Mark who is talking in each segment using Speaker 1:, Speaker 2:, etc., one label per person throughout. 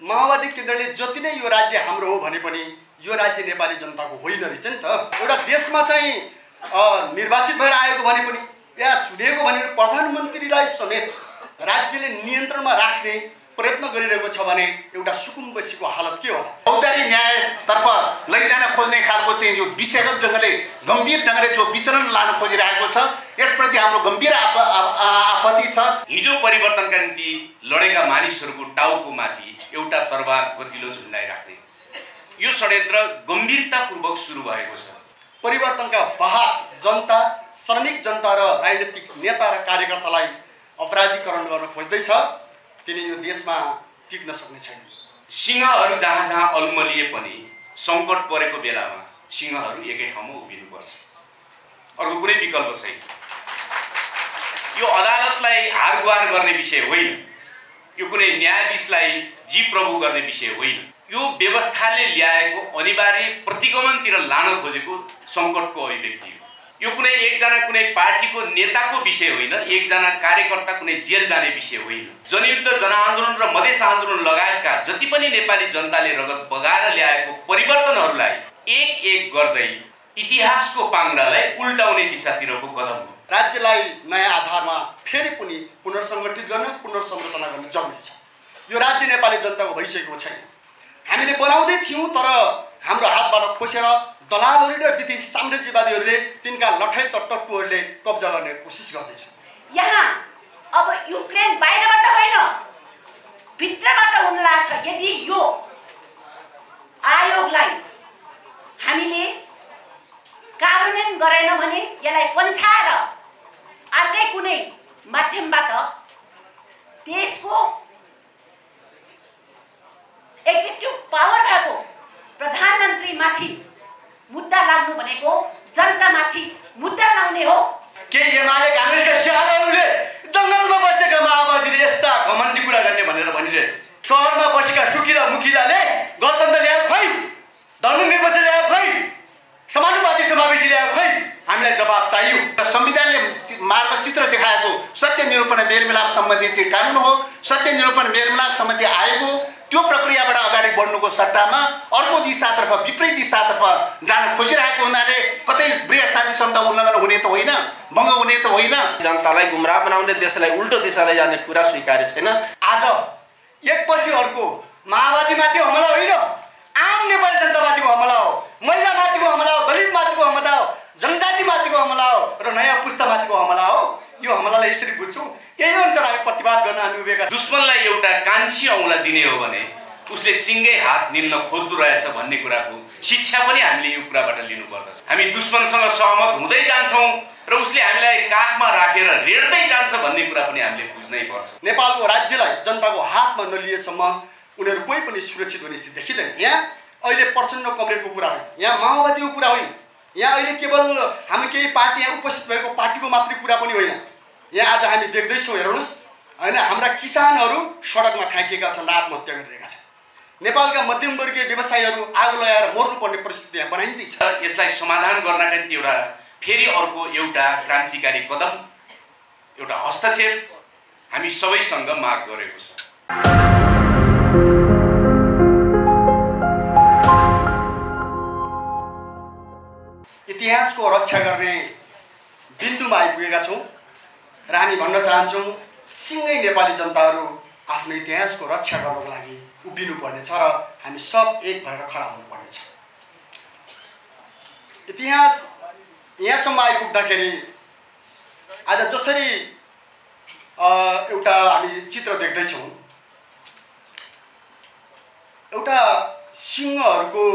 Speaker 1: माओवादी केन्द्रले जति नै यो राज्य हाम्रो हो भने पनि यो राज्य नेपाली जनताको होइन रहेछ नि त। एउटा देशमा चाहिँ निर्वाचित भएर आएको भने पनि या चुनिएको भने प्रधानमन्त्रीलाई समेत राज्यले नियन्त्रणमा राख्ने प्रयत्न गरिरहेको छ भने एउटा सुकुम्बसीको हालत के होला
Speaker 2: फौजदारी न्यायतर्फ लैजान खोज्ने खालको चाहिँ जो विषयगत ढङ्गले गम्भीर ढङ्गले जो विचरण लान खोजिरहेको छ। यसप्रति हाम्रो गम्भीर आप आपत्ति छ।
Speaker 3: हिजो परिवर्तनका निम्ति लडेका मानिसहरूको टाउको माथि एउटा तरबार गतिलो झुन्डाइराख्ने। यो षड्यन्त्र गम्भीरतापूर्वक सुरु भएको छ।
Speaker 1: परिवर्तनका वाहक जनता श्रमिक जनता र राजनीतिक नेता र कार्यकर्तालाई अपराधीकरण गर्न खोज्दैछ। तिनी यो देशमा टिक्न सक्ने छैन।
Speaker 3: सिंहहरू जहाँ जहाँ अल्मलिए पनि सङ्कट परेको बेलामा सिंहहरू एकै ठाउँमा उभिनुपर्छ। अर्को कुनै विकल्प छैन। यो अदालतलाई हार गुहार गर्ने विषय होइन। यो कुनै न्यायाधीशलाई जी प्रभु गर्ने विषय होइन। यो व्यवस्थाले ल्याएको अनिवार्य प्रतिगमनतिर लान खोजेको सङ्कटको अभिव्यक्ति हो। यो कुनै एकजना कुनै पार्टीको नेताको विषय होइन एकजना कार्यकर्ता कुनै जेल जाने विषय होइन। जनयुद्ध जनआन्दोलन र मधेस आन्दोलन लगायतका जति पनि नेपाली जनताले रगत बगाएर ल्याएको परिवर्तनहरूलाई एक एक गर्दै इतिहासको पाङ्रालाई उल्टाउने दिशातिरको कदम हो।
Speaker 1: राज्यलाई नयाँ आधारमा फेरि पनि पुनर्सङ्गठित गर्न पुनर्संरचना गर्न जरुरी छ। यो राज्य नेपाली जनताको भइसकेको छैन। हामीले बनाउँदै थियौँ तर हाम्रो हातबाट खोसेर दलालहरू र विदेशी साम्राज्यवादीहरूले तिनका लठाइ त टट्टुहरूले कब्जा गर्ने कोसिस गर्दैछन्
Speaker 4: यहाँ अब युक्रेन बाहिरबाट होइन भित्रबाट हुन लाग्छ यदि यो आयोगलाई हामीले कार्यान्वयन गरेन भने यसलाई पन्छाएर अर्कै कुनै माध्यमबाट देशको एक्जिक्युटिभ पावर भएको प्रधानमन्त्रीमाथि मुद्दा लाग्नु भनेको जनतामाथि मुद्दा लाउने हो।
Speaker 1: के एमाले काङ्ग्रेसका स्यालहरूले जङ्गलमा बसेका माओवादीले यस्ता घमण्डी कुरा गर्ने भनेर भनिरहे सहरमा बसेका सुकिला मुखिलाले गणतन्त्र ल्यायो खै? धर्मनिर्वाचन ल्यायो खै? समानुपाती समावेशी ल्यायो खै? हामीलाई जवाब चाहियो।
Speaker 2: र संविधानले मार्गचित्र देखाएको सत्य निरूपण मेलमिलाप सम्बन्धी चाहिँ कानुन हो। सत्य निरूपण मेलमिलाप सम्बन्धी आएको त्यो प्रक्रियाबाट बढ्नुको सट्टामा अर्को दिशातर्फ विपरीत दिशातर्फ जान खोजिरहेको हुनाले कतै बृहत शान्ति समता उल्लङ्घन हुने त होइन भङ्ग हुने त होइन।
Speaker 5: जनतालाई गुमराह बनाउने देशलाई उल्टो दिशालाई जाने कुरा स्वीकार्य छैन।
Speaker 1: आज एकपछि अर्को माओवादीमाथि हमला होइन। आम नेपाली जनतामाथिको हमला हो महिलामाथिको हमला हो दलितमाथिको हमला हो जनजातिमाथिको हमला हो र नयाँ पुस्तामाथिको हमला हो। यो हमलालाई यसरी बुझ्छौँ। यही अनुसार हामी प्रतिवाद गर्न हामी उभिएका।
Speaker 3: दुश्मनलाई एउटा कान्छी औँला दिने हो भने उसले सिङ्गै हात निल्न खोज्दो रहेछ भन्ने कुराको शिक्षा पनि हामीले यो कुराबाट लिनुपर्दछ। हामी दुश्मनसँग सहमत हुँदै जान्छौँ र उसले हामीलाई काखमा राखेर रेड्दै जान्छ भन्ने कुरा पनि हामीले बुझ्नै पर्छ।
Speaker 1: नेपालको राज्यलाई जनताको हातमा नलिएसम्म उनीहरू कोही पनि सुरक्षित हुने स्थिति देखिँदैन। यहाँ अहिले प्रचण्ड कमरेडको कुरा होइन यहाँ माओवादीको कुरा होइन। यहाँ अहिले केवल हामी केही पार्टी यहाँ उपस्थित भएको पार्टीको मात्रै कुरा पनि होइन। यहाँ आज हामी देख्दैछौँ हेर्नुहोस्। होइन हाम्रा किसानहरू सडकमा फ्याँकिएका छन् आत्महत्या गरिरहेका छन्। नेपालका मध्यमवर्गीय व्यवसायीहरू आगो लगाएर मर्नुपर्ने परिस्थिति यहाँ बनाइँदैछ
Speaker 3: यसलाई समाधान गर्नका निम्ति एउटा फेरि अर्को एउटा क्रान्तिकारी कदम एउटा हस्तक्षेप हामी सबैसँग माग गरेको छ।
Speaker 1: इतिहासको रक्षा गर्ने बिन्दुमा आइपुगेका छौँ र हामी भन्न चाहन्छौँ सिँगै नेपाली जनताहरू आफ्नो इतिहासको रक्षा गर्नको लागि उभिनुपर्नेछ र हामी सब एक भएर खडा हुनुपर्नेछ इतिहास यहाँसम्म आइपुग्दाखेरि आज जसरी एउटा हामी चित्र देख्दैछौँ एउटा सिंहहरूको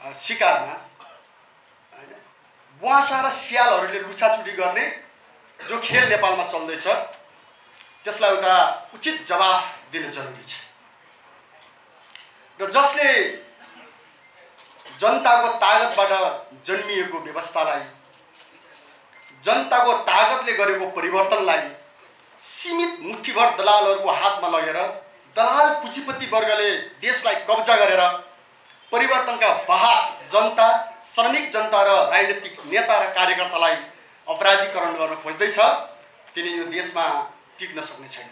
Speaker 1: अ, शिकारमा होइन बुवासा र सियालहरूले लुछाचुटी गर्ने जो खेल नेपालमा चल्दैछ त्यसलाई एउटा उचित जवाफ दिन जरुरी छ। र जसले जनताको तागतबाट जन्मिएको व्यवस्थालाई जनताको तागतले गरेको परिवर्तनलाई सीमित मुठीभर दलालहरूको हातमा लगेर दलाल पुँजीपति वर्गले देशलाई कब्जा गरेर परिवर्तनका वाहक जनता श्रमिक जनता र राजनीतिक नेता र कार्यकर्तालाई अपराधीकरण गर्न खोज्दैछ तिनी यो देशमा टिक्न सक्ने छैन।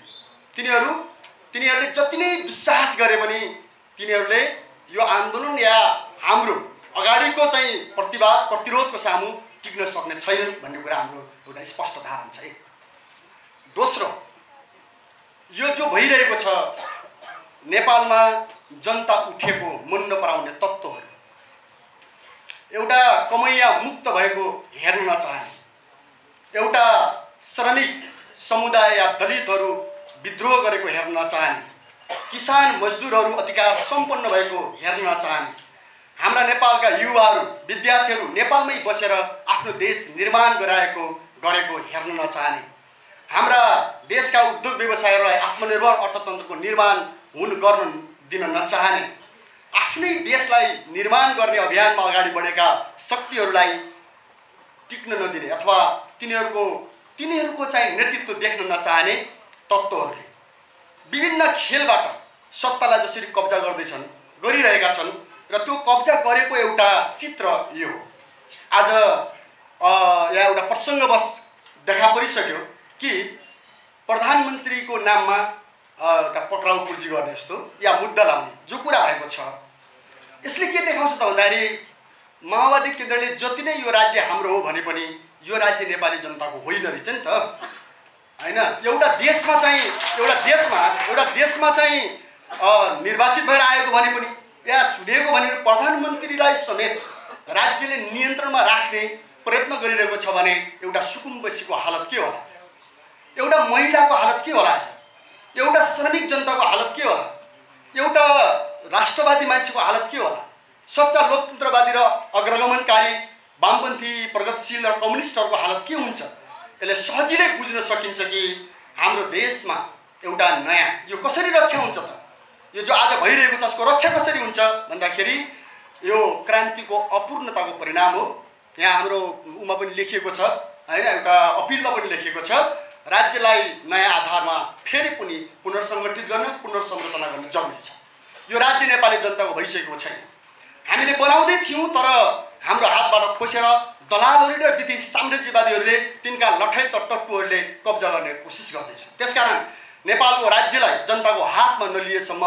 Speaker 1: तिनीहरू तिनीहरूले जति नै दुस्साहस गरे पनि तिनीहरूले यो आन्दोलन या हाम्रो अगाडिको चाहिँ प्रतिवाद प्रतिरोधको सामु टिक्न सक्ने छैनन् भन्ने कुरा हाम्रो एउटा स्पष्ट धारणा छ एक। दोस्रो यो जो भइरहेको छ नेपालमा जनता उठेको मन नपराउने तत्त्वहरू। एउटा कमैया मुक्त भएको हेर्न नचाहने एउटा श्रमिक समुदाय या दलितहरू विद्रोह गरेको हेर्न नचाहने किसान मजदुरहरू अधिकार सम्पन्न भएको हेर्न नचाहने हाम्रा नेपालका युवाहरू विद्यार्थीहरू नेपालमै बसेर आफ्नो देश निर्माण गराएको गरेको हेर्न नचाहने। हाम्रा देशका उद्योग व्यवसायहरूलाई आत्मनिर्भर अर्थतन्त्रको निर्माण हुन गर्न दिन नचाहने। आफ्नै देशलाई निर्माण गर्ने अभियानमा अगाडि बढेका शक्तिहरूलाई टिक्न नदिने अथवा तिनीहरूको तिनीहरूको चाहिँ नेतृत्व देख्न नचाहने तत्त्वहरूले विभिन्न खेलबाट सत्तालाई जसरी कब्जा गर्दैछन् गरिरहेका छन् र त्यो कब्जा गरेको एउटा चित्र यो हो। आज यहाँ एउटा प्रसङ्गवश देखा परिसक्यो कि प्रधानमन्त्रीको नाममा एउटा पक्राउ पुर्जी गर्ने जस्तो या मुद्दा लाउने जो कुरा भएको छ। यसले के देखाउँछ त भन्दाखेरि माओवादी केन्द्रले जति नै यो राज्य हाम्रो हो भने पनि यो राज्य नेपाली जनताको होइन रहेछ नि त। होइन एउटा देशमा चाहिँ एउटा देशमा एउटा देशमा चाहिँ निर्वाचित भएर आएको भने पनि या चुनिएको भने प्रधानमन्त्रीलाई समेत राज्यले नियन्त्रणमा राख्ने प्रयत्न गरिरहेको छ भने एउटा सुकुम्बसीको हालत के होला? एउटा महिलाको हालत के होला आज? एउटा श्रमिक जनताको हालत के होला? एउटा राष्ट्रवादी मान्छेको हालत के होला? सच्चा लोकतन्त्रवादी र अग्रगमनकारी वामपन्थी प्रगतिशील र कम्युनिस्टहरूको हालत के हुन्छ? यसले सजिलै बुझ्न सकिन्छ कि हाम्रो देशमा एउटा नयाँ यो कसरी रक्षा हुन्छ त? यो जो आज भइरहेको छ यसको रक्षा कसरी हुन्छ भन्दाखेरि यो क्रान्तिको अपूर्णताको परिणाम हो। यहाँ हाम्रो उमा पनि लेखिएको छ होइन एउटा अपिलमा पनि लेखिएको छ राज्यलाई नयाँ आधारमा फेरि पनि पुनर्सङ्गठित गर्न पुनर्संरचना गर्न जरुरी छ। यो राज्य नेपाली जनताको भइसकेको छैन। हामीले बनाउँदै थियौँ तर हाम्रो हातबाट खोसेर दलालहरू र विदेशी साम्राज्यवादीहरूले तिनका लठाइ त टट्टुहरूले कब्जा गर्ने कोसिस गर्दैछ। त्यसकारण नेपालको राज्यलाई जनताको हातमा नलिएसम्म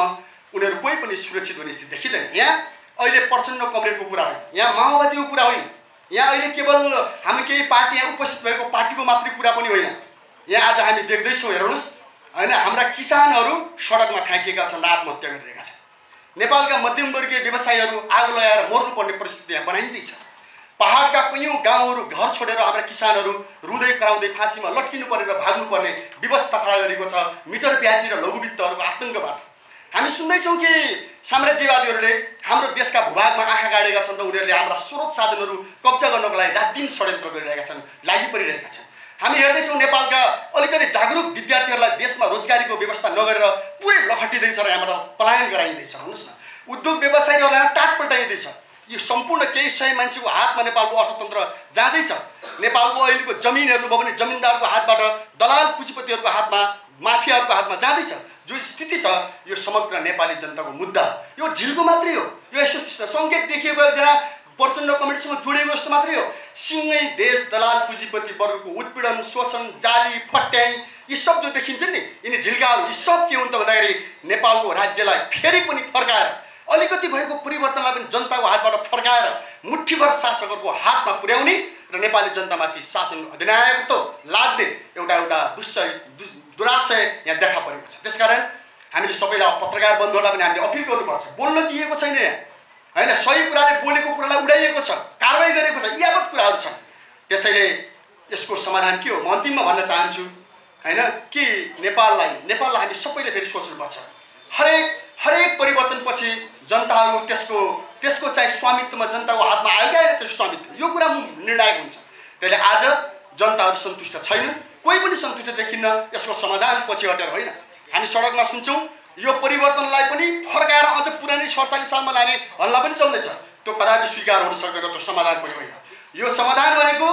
Speaker 1: उनीहरू कोही पनि सुरक्षित हुने स्थिति देखिँदैन। यहाँ अहिले प्रचण्ड कमरेडको कुरा होइन। यहाँ माओवादीको कुरा होइन। यहाँ अहिले केवल हामी केही पार्टी यहाँ उपस्थित भएको पार्टीको मात्रै कुरा पनि होइन। यहाँ आज हामी देख्दैछौँ हेर्नुहोस्। होइन हाम्रा किसानहरू सडकमा फ्याँकिएका छन् आत्महत्या गरिरहेका छन्। नेपालका मध्यमवर्गीय व्यवसायीहरू आगो लगाएर मर्नुपर्ने परिस्थिति यहाँ बनाइँदैछ। पहाडका कैयौँ गाउँहरू घर छोडेर हाम्रा किसानहरू रुँदै कराउँदै फाँसीमा लट्किनु पर्ने र भाग्नुपर्ने व्यवस्था खडा गरेको छ मिटर ब्याजी र लघुवित्तहरूको आतङ्कबाट। हामी सुन्दैछौँ कि साम्राज्यवादीहरूले हाम्रो देशका भूभागमा आँखा गाडेका छन् र उनीहरूले हाम्रा स्रोत साधनहरू कब्जा गर्नको लागि रात दिन षड्यन्त्र गरिरहेका छन् लागि परिरहेका छन्। हामी हेर्दैछौँ नेपालका अलिकति जागरुक विद्यार्थीहरूलाई देशमा रोजगारीको व्यवस्था नगरेर पुरै लखटिँदैछ र यहाँबाट पलायन गराइँदैछ। भन्नुहोस् न उद्योग व्यवसायीहरूलाई टाट पल्टाइँदैछ। यो सम्पूर्ण केही सय मान्छेको हातमा नेपालको अर्थतन्त्र जाँदैछ। नेपालको अहिलेको जमिन हेर्नुभयो भने जमिनदारको हातबाट दलाल पुँजीपतिहरूको हातमा माफियाहरूको हातमा जाँदैछ। जो स्थिति छ यो समग्र नेपाली जनताको मुद्दा। यो झिल्को मात्रै हो। यो यसो सङ्केत देखिएको एकजना प्रचण्ड कमिटीसँग जोडिएको जस्तो मात्रै हो। सिँगै देश दलाल पुँजीपति वर्गको उत्पीडन शोषण जाली फट्याइ यी सब जो देखिन्छ नि यिनी झिल्काहरू यी सब के हुन् त भन्दाखेरि नेपालको राज्यलाई फेरि पनि फर्काएर अलिकति भएको परिवर्तनलाई पनि जनताको हातबाट फर्काएर मुठीभर शासकहरूको हातमा पुर्याउने र नेपाली जनतामाथि शासन अधिनायकत्व लाद्ने एउटा एउटा दुश्चय दुराशय यहाँ देखा परेको छ। त्यसकारण हामीले सबैलाई पत्रकार बन्धुहरूलाई पनि हामीले अपिल गर्नुपर्छ। बोल्न दिएको छैन यहाँ। होइन सही कुराले बोलेको कुरालाई उडाइएको छ कारवाही गरेको छ यावत कुराहरू छन्। त्यसैले यसको समाधान के हो? म अन्तिममा भन्न चाहन्छु होइन कि नेपाललाई नेपाललाई हामी सबैले फेरि सोच्नुपर्छ। हरेक हरेक परिवर्तनपछि जनताहरू त्यसको त्यसको चाहिँ स्वामित्वमा जनताको हातमा आयो क्या त्यसको स्वामित्व। यो कुरा निर्णायक हुन्छ। त्यसले आज जनताहरू सन्तुष्ट छैनन् कोही पनि सन्तुष्ट देखिन्न यसको समाधान पछि हटेर होइन। हामी सडकमा सुन्छौँ यो परिवर्तनलाई पनि फर्काएर अझ पुरानै सडचालिस सालमा लाने हल्ला पनि चल्दैछ। त्यो कदापि स्वीकार हुन सक्दैन त्यो समाधान पनि होइन। यो समाधान भनेको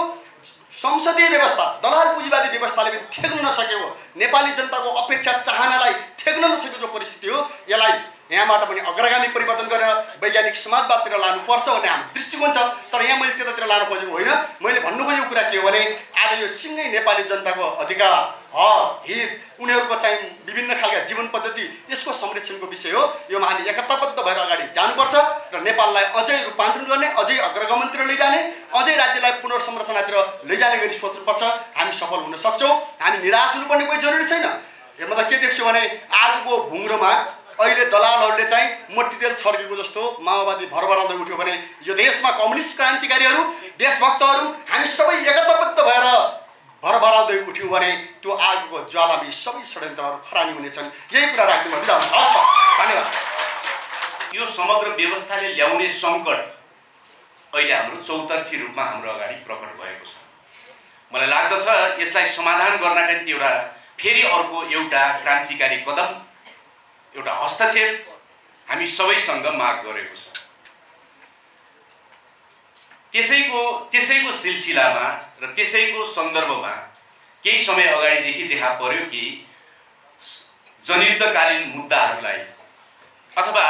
Speaker 1: संसदीय व्यवस्था दलाल पुँजीवादी व्यवस्थाले पनि थेग्न नसकेको नेपाली जनताको अपेक्षा चाहनालाई थेग्न नसकेको जो परिस्थिति हो यसलाई यहाँबाट पनि अग्रगामी परिवर्तन गरेर वैज्ञानिक समाजवादतिर लानुपर्छ भन्ने हाम्रो दृष्टिकोण छ। तर यहाँ मैले त्यतातिर लानु खोजेको होइन। मैले भन्नु खोजेको कुरा के हो भने आज यो सिँगै नेपाली जनताको अधिकार हक हित उनीहरूको चाहिँ विभिन्न खालका जीवन पद्धति यसको संरक्षणको विषय हो। योमा हामी एकताबद्ध भएर अगाडि जानुपर्छ र नेपाललाई अझै रूपान्तरण गर्ने अझै अग्रगमनतिर लैजाने अझै राज्यलाई पुनर्संरचनातिर लैजाने गरी सोच्नुपर्छ। हामी सफल हुन सक्छौँ। हामी निराश हुनुपर्ने कोही जरुरी छैन। हेर्नु त के देख्छु भने आगोको भुङ्रोमा अहिले दलालहरूले चाहिँ मोटी तेल छर्केको जस्तो माओवादी भरभराउँदै उठ्यो भने यो देशमा कम्युनिस्ट क्रान्तिकारीहरू देशभक्तहरू हामी सबै एकताबद्ध भएर भरभराउँदै उठ्यौँ भने त्यो आगोको ज्वालामा सबै षड्यन्त्रहरू खरानी हुनेछन्। यही कुरा राख्दै म बिदा धन्यवाद।
Speaker 3: यो समग्र व्यवस्थाले ल्याउने सङ्कट अहिले हाम्रो चौतर्फी रूपमा हाम्रो अगाडि प्रकट भएको छ। मलाई लाग्दछ यसलाई समाधान गर्नका निम्ति एउटा फेरि अर्को एउटा क्रान्तिकारी कदम एउटा हस्तक्षेप हामी सबैसँग माग गरेको छ। त्यसैको त्यसैको सिलसिलामा र त्यसैको सन्दर्भमा केही समय अगाडिदेखि देखा पर्यो कि जनयुद्धकालीन मुद्दाहरूलाई अथवा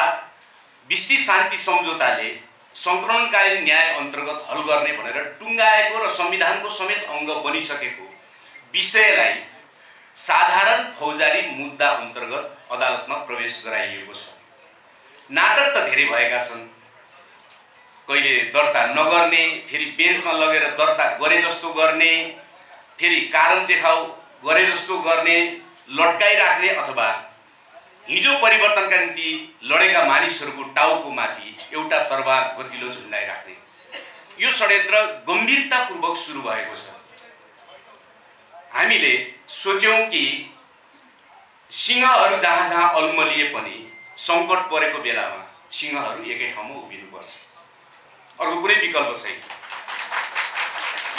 Speaker 3: विस्तृत शान्ति सम्झौताले सङ्क्रमणकालीन न्याय अन्तर्गत हल गर्ने भनेर टुङ्गाएको र संविधानको समेत अङ्ग बनिसकेको विषयलाई साधारण फौजारी मुद्दा अन्तर्गत अदालतमा प्रवेश गराइएको छ। नाटक त धेरै भएका छन्। कहिले दर्ता नगर्ने फेरि बेन्चमा लगेर दर्ता गरे जस्तो गर्ने फेरि कारण देखाउ गरे जस्तो गर्ने लट्काइराख्ने अथवा हिजो परिवर्तनका निम्ति लडेका मानिसहरूको टाउको माथि एउटा तरबार गतिलो झुन्डाइराख्ने। यो षड्यन्त्र गम्भीरतापूर्वक सुरु भएको छ। हामीले सोच्यौँ कि सिंहहरू जहाँ जहाँ अल्मलिए पनि सङ्कट परेको बेलामा सिंहहरू एकै ठाउँमा उभिनुपर्छ। अर्को कुनै विकल्प छैन।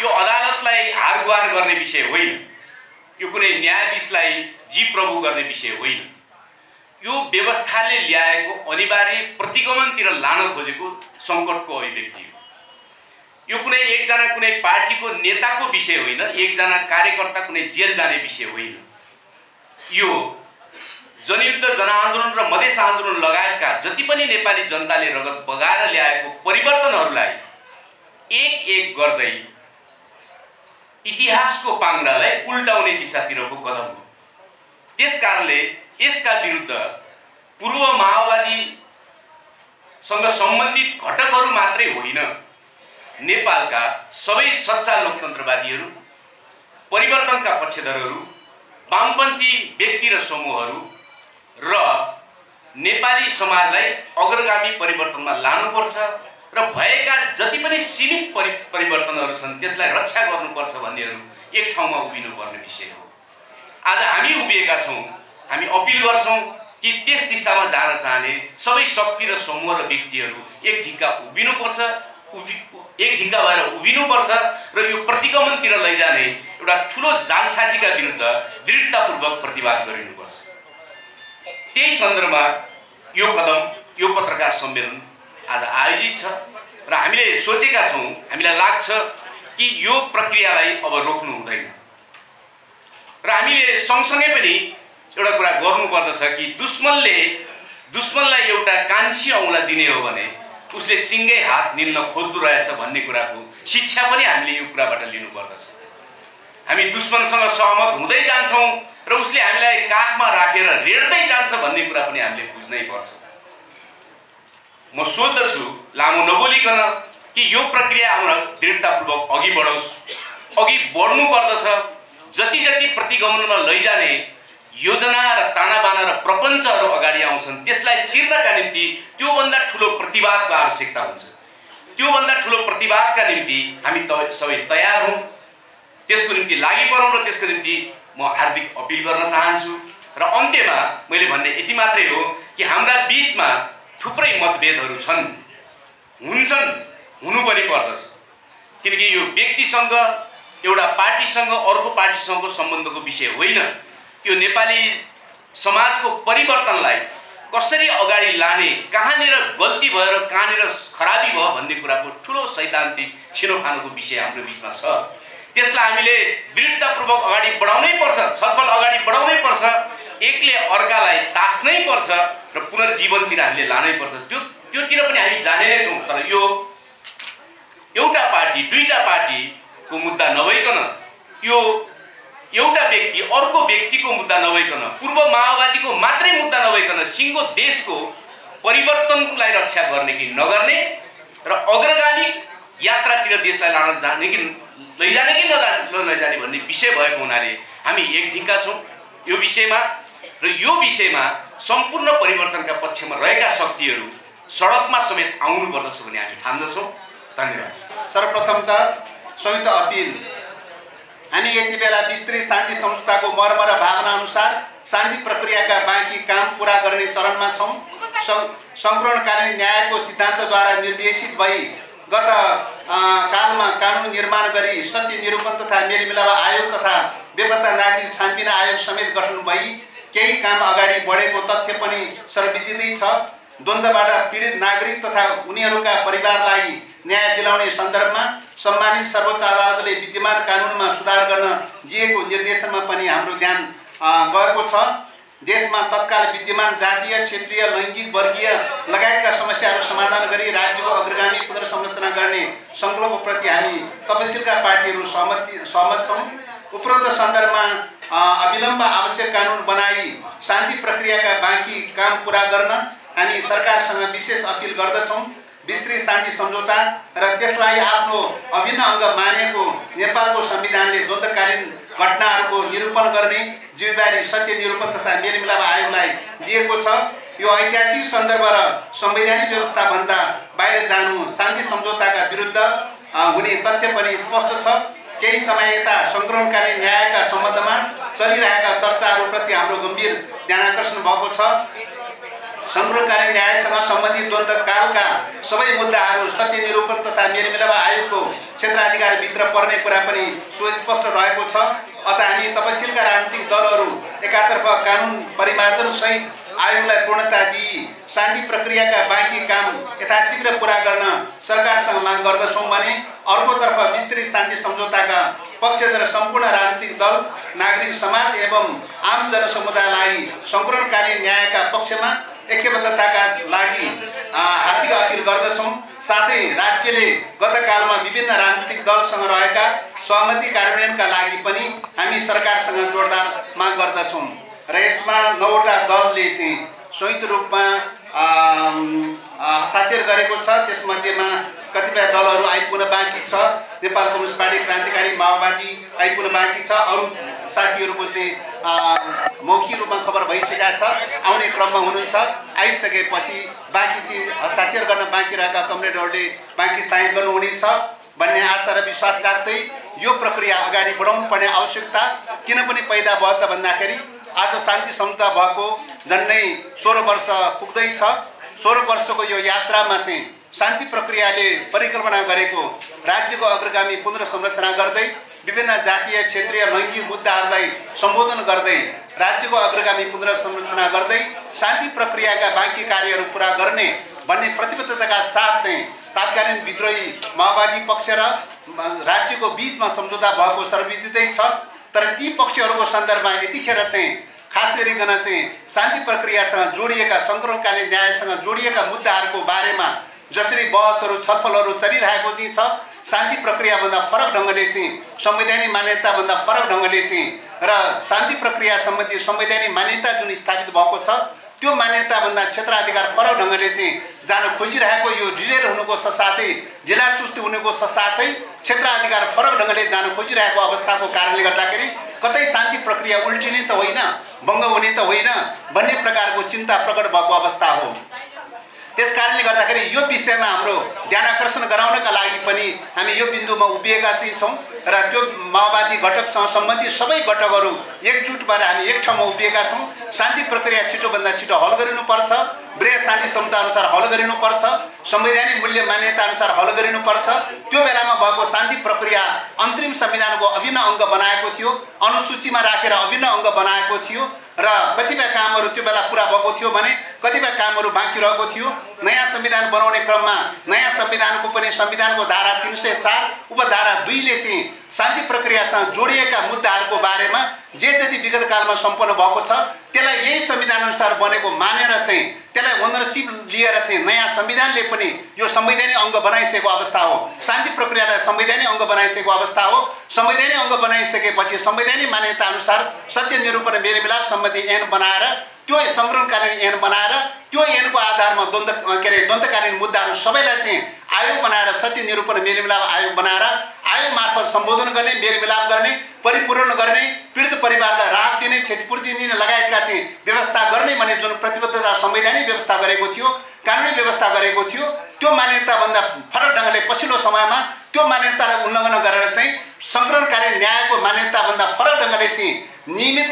Speaker 3: यो अदालतलाई हार गुहार गर्ने विषय होइन। यो कुनै न्यायाधीशलाई जी प्रभु गर्ने विषय होइन। यो व्यवस्थाले ल्याएको अनिवार्य प्रतिगमनतिर लान खोजेको सङ्कटको अभिव्यक्ति हो। यो कुनै एकजना कुनै पार्टीको नेताको विषय होइन एकजना कार्यकर्ता कुनै जेल जाने विषय होइन। यो जनयुद्ध जनआन्दोलन र मधेस आन्दोलन लगायतका जति पनि नेपाली जनताले रगत बगाएर ल्याएको परिवर्तनहरूलाई एक एक गर्दै इतिहासको पाङ्रालाई उल्टाउने दिशातिरको कदम हो। त्यस कारणले यसका विरुद्ध पूर्व माओवादीसँग सम्बन्धित घटकहरू मात्रै होइन। नेपालका सबै सच्चा लोकतन्त्रवादीहरू परिवर्तनका पक्षधरहरू वामपन्थी व्यक्ति र समूहहरू र नेपाली समाजलाई अग्रगामी परिवर्तनमा लानुपर्छ र भएका जति पनि सीमित परि परिवर्तनहरू छन् त्यसलाई रक्षा गर्नुपर्छ भन्नेहरू एक ठाउँमा उभिनुपर्ने विषय हो। आज हामी उभिएका छौँ हामी अपिल गर्छौँ कि त्यस दिशामा जान चाहने सबै शक्ति र समूह र व्यक्तिहरू एक ढिक्का उभिनुपर्छ उभि एक ढिक्का भएर उभिनुपर्छ र यो प्रतिगमनतिर लैजाने एउटा ठुलो जालसाजीका विरुद्ध दृढतापूर्वक प्रतिवाद गरिनुपर्छ। त्यही सन्दर्भमा यो कदम यो पत्रकार सम्मेलन आज आयोजित छ र हामीले सोचेका छौँ हामीलाई लाग्छ कि यो प्रक्रियालाई अब रोक्नु हुँदैन। र हामीले सँगसँगै पनि एउटा कुरा गर्नुपर्दछ कि दुश्मनले दुश्मनलाई एउटा कान्छी औँला दिने हो भने उसले सिङ्गै हात निल्न खोज्दो रहेछ भन्ने कुराको शिक्षा पनि हामीले यो कुराबाट लिनुपर्दछ। हामी दुश्मनसँग सहमत हुँदै जान्छौँ र उसले हामीलाई काखमा राखेर रेड्दै जान्छ भन्ने कुरा पनि हामीले बुझ्नै पर्छ। म सोध्दछु लामो नबोलिकन कि यो प्रक्रिया हाम्रो दृढतापूर्वक अघि बढोस्? अघि बढ्नु पर्दछ जति जति प्रतिगमनमा लैजाने योजना र तानाबाना र प्रपञ्चहरू अगाडि आउँछन् त्यसलाई चिर्नका निम्ति त्योभन्दा ठुलो प्रतिवादको आवश्यकता हुन्छ। त्योभन्दा ठुलो प्रतिवादका निम्ति हामी त सबै तयार हौँ। त्यसको निम्ति लागि परौँ र त्यसको निम्ति म हार्दिक अपिल गर्न चाहन्छु। र अन्त्यमा मैले भन्ने यति मात्रै हो कि हाम्रा बिचमा थुप्रै मतभेदहरू छन्। हुन्छन् हुनु पनि पर्दछ। किनकि यो व्यक्तिसँग एउटा पार्टीसँग अर्को पार्टीसँगको सम्बन्धको विषय होइन। त्यो नेपाली समाजको परिवर्तनलाई कसरी अगाडि लाने कहाँनिर गल्ती भयो र कहाँनिर खराबी भयो भन्ने कुराको ठुलो सैद्धान्तिक छिनोफानोको विषय हाम्रो बिचमा छ। त्यसलाई हामीले दृढतापूर्वक अगाडि बढाउनै पर्छ छलफल अगाडि बढाउनै पर्छ एकले अर्कालाई तास्नै पर्छ र पुनर्जीवनतिर हामीले लानै पर्छ। त्यो त्योतिर पनि हामी जाने नै छौँ तर यो एउटा पार्टी दुईवटा पार्टीको मुद्दा नभइकन यो एउटा व्यक्ति अर्को व्यक्तिको मुद्दा नभइकन पूर्व माओवादीको मात्रै मुद्दा नभइकन सिङ्गो देशको परिवर्तनलाई रक्षा गर्ने कि नगर्ने र अग्रगामी यात्रातिर देशलाई लान जाने कि लैजाने कि नजा नलैजाने भन्ने विषय भएको हुनाले हामी एक ढिक्का छौँ। यो विषयमा र यो विषयमा सम्पूर्ण परिवर्तनका पक्षमा रहेका शक्तिहरू सडकमा समेत आउनुपर्दछ भन्ने हामी ठान्दछौँ। धन्यवाद।
Speaker 2: सर्वप्रथम त संयुक्त अपिल हामी यति बेला विस्तृत शान्ति सम्झौताको मर्म र भावना अनुसार शान्ति प्रक्रियाका बाँकी काम पुरा गर्ने चरणमा छौँ। सं सङ्कलनकालीन न्यायको सिद्धान्तद्वारा निर्देशित भई गत कालमा कानुन निर्माण गरी सत्य निरूपण तथा मेलमिलाप आयोग तथा बेपत्ता नागरिक छानबिन आयोग समेत गठन भई केही काम अगाडि बढेको तथ्य पनि सर्वविदितै छ। द्वन्द्वबाट पीडित नागरिक तथा उनीहरूका परिवारलाई न्याय दिलाउने सन्दर्भमा सम्मानित सर्वोच्च अदालतले विद्यमान कानुनमा सुधार गर्न दिएको निर्देशनमा पनि हाम्रो ध्यान गएको छ। देशमा तत्काल विद्यमान जातीय क्षेत्रीय लैङ्गिक वर्गीय लगायतका समस्याहरू समाधान गरी राज्यको अग्रगामी पुनर्संरचना गर्ने सङ्कल्पप्रति हामी तपसिलका पार्टीहरू सहमति सहमत छौँ। उपरोक्त सन्दर्भमा अविलम्ब आवश्यक कानुन बनाई शान्ति प्रक्रियाका बाँकी काम पुरा गर्न हामी सरकारसँग विशेष अपिल गर्दछौँ। विस्तृत शान्ति सम्झौता र त्यसलाई आफ्नो अभिन्न अङ्ग मानेको नेपालको संविधानले द्वन्द्वकालीन घटनाहरूको निरूपण गर्ने जिम्मेवारी सत्य निरूपण तथा मेलमिलाप आयोगलाई दिएको छ। यो ऐतिहासिक सन्दर्भ र संवैधानिक व्यवस्थाभन्दा बाहिर जानु शान्ति सम्झौताका विरुद्ध हुने तथ्य पनि स्पष्ट छ। केही समय यता सङ्कलनकालीन न्यायका सम्बन्धमा चलिरहेका चर्चाहरूप्रति हाम्रो गम्भीर ध्यान आकर्षण भएको छ। सङ्कलनकालीन न्यायसँग सम्बन्धित द्वन्द्वकालका सबै मुद्दाहरू सत्य निरूपण तथा मेलमिलाप आयोगको क्षेत्राधिकारभित्र पर्ने कुरा पनि सुस्पष्ट रहेको छ। अत हामी तपसिलका राजनीतिक दलहरू एकातर्फ कानुन परिमार्जनसहित आयोगलाई पूर्णता दिई शान्ति प्रक्रियाका बाँकी काम यथाशीघ्र पुरा गर्न सरकारसँग माग गर्दछौँ भने अर्कोतर्फ विस्तृत शान्ति सम्झौताका पक्षधर सम्पूर्ण राजनीतिक दल नागरिक समाज एवं आम जनसमुदायलाई सङ्कलनकालीन न्यायका पक्षमा ऐक्यबद्धताका लागि हार्दिक अपिल गर्दछौँ। साथै राज्यले गत कालमा विभिन्न राजनीतिक दलसँग रहेका सहमति कार्यान्वयनका लागि पनि हामी सरकारसँग जोडदार माग गर्दछौँ। र यसमा नौवटा दलले चाहिँ संयुक्त रूपमा हस्ताक्षर गरेको छ। त्यसमध्येमा कतिपय दलहरू आइपुग्न बाँकी छ। नेपाल कम्युनिस्ट पार्टी क्रान्तिकारी माओवादी आइपुग्न बाँकी छ। अरू साथीहरूको चाहिँ मौखिक रूपमा खबर भइसकेका छ आउने क्रममा हुनुहुन्छ। आइसकेपछि बाँकी चाहिँ हस्ताक्षर गर्न बाँकी रहेका कमरेडहरूले बाँकी साइन गर्नुहुनेछ भन्ने आशा र विश्वास राख्दै यो प्रक्रिया अगाडि बढाउनु पर्ने आवश्यकता किन पनि पैदा भयो त भन्दाखेरि आज शान्ति सम्झौता भएको झन्डै सोह्र वर्ष पुग्दैछ। सोह्र वर्षको यो यात्रामा चाहिँ शान्ति प्रक्रियाले परिकल्पना गरेको राज्यको अग्रगामी पुनर्संरचना गर्दै विभिन्न जातीय क्षेत्रीय लैङ्गिक मुद्दाहरूलाई सम्बोधन गर्दै राज्यको अग्रगामी पुनर्संरचना गर्दै शान्ति प्रक्रियाका बाँकी कार्यहरू पुरा गर्ने भन्ने प्रतिबद्धताका साथ चाहिँ तात्कालीन विद्रोही माओवादी पक्ष र राज्यको बिचमा सम्झौता भएको सर्वविदितै छ। तर ती पक्षहरूको सन्दर्भमा यतिखेर चाहिँ खास गरिकन चाहिँ शान्ति प्रक्रियासँग जोडिएका सङ्कलनकालीन न्यायसँग जोडिएका मुद्दाहरूको बारेमा जसरी बहसहरू छलफलहरू चलिरहेको चाहिँ छ। शान्ति प्रक्रियाभन्दा फरक ढङ्गले चाहिँ संवैधानिक मान्यताभन्दा फरक ढङ्गले चाहिँ र शान्ति प्रक्रिया सम्बन्धी संवैधानिक मान्यता जुन स्थापित भएको छ त्यो मान्यताभन्दा क्षेत्राधिकार फरक ढङ्गले चाहिँ जान खोजिरहेको यो ढिलेर हुनुको ससाथै ढिला सुस्ती हुनुको ससाथै क्षेत्राधिकार फरक ढङ्गले जान खोजिरहेको अवस्थाको कारणले गर्दाखेरि कतै शान्ति प्रक्रिया उल्टिने त होइन भङ्ग हुने त होइन भन्ने प्रकारको चिन्ता प्रकट भएको अवस्था हो। त्यस कारणले गर्दाखेरि यो विषयमा हाम्रो ध्यान आकर्षण गराउनका लागि पनि हामी यो बिन्दुमा उभिएका चाहिँ छौँ र त्यो माओवादी घटकसँग सम्बन्धित सबै घटकहरू एकजुट भएर हामी एक ठाउँमा उभिएका छौँ। शान्ति प्रक्रिया छिटोभन्दा छिटो हल गरिनुपर्छ। वृहत शान्ति क्षमता अनुसार हल गरिनुपर्छ। संवैधानिक मूल्य मान्यता अनुसार हल गरिनुपर्छ। त्यो बेलामा भएको शान्ति प्रक्रिया अन्तरिम संविधानको अभिन्न अङ्ग बनाएको थियो। अनुसूचीमा राखेर अभिन्न अङ्ग बनाएको थियो। र कतिपय कामहरू त्यो बेला पुरा भएको थियो भने कतिपय कामहरू बाँकी रहेको थियो। नयाँ संविधान बनाउने क्रममा नयाँ संविधानको पनि संविधानको धारा तिन सय चार उपधारा दुईले चाहिँ शान्ति प्रक्रियासँग जोडिएका मुद्दाहरूको बारेमा जे जति विगत कालमा सम्पन्न भएको छ त्यसलाई यही संविधानअनुसार बनेको मानेर चाहिँ त्यसलाई ओनरसिप लिएर चाहिँ नयाँ संविधानले पनि यो संवैधानिक अङ्ग बनाइसकेको अवस्था हो। शान्ति प्रक्रियालाई संवैधानिक अङ्ग बनाइसकेको अवस्था हो। संवैधानिक अङ्ग बनाइसकेपछि संवैधानिक मान्यता अनुसार सत्य निरूपण मेलमिलाप सम्बन्धी ऐन बनाएर त्यो सङ्ग्रहणकालीन ऐन बनाएर त्यो ऐनको आधारमा द्वन्द के अरे द्वन्द्वकालीन मुद्दाहरू सबैलाई चाहिँ आयोग बनाएर सत्य निरूपण मेलमिलाप आयोग बनाएर आयोग मार्फत सम्बोधन गर्ने मेलमिलाप गर्ने परिपूर्ण गर्ने पीडित परिवारलाई राहत दिने क्षतिपूर्ति दिने लगायतका चाहिँ व्यवस्था गर्ने भन्ने जुन प्रतिबद्धता संवैधानिक व्यवस्था गरेको थियो कानुनी व्यवस्था गरेको थियो त्यो मान्यताभन्दा फरक ढङ्गले पछिल्लो समयमा त्यो मान्यतालाई उल्लङ्घन गरेर चाहिँ सङ्ग्रहणकारी न्यायको मान्यताभन्दा फरक ढङ्गले चाहिँ नियमित